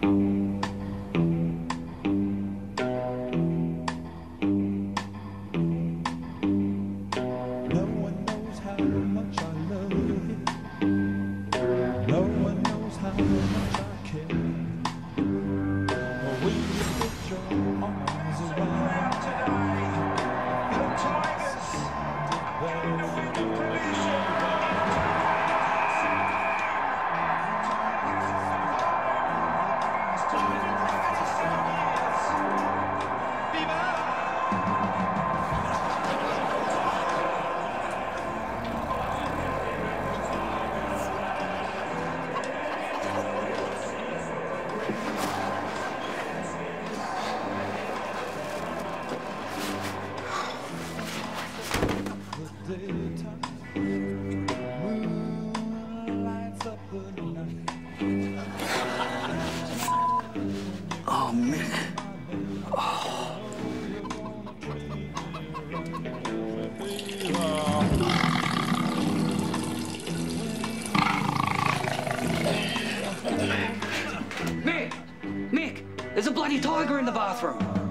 No one knows how Oh. Mick! Mick! There's a bloody tiger in the bathroom!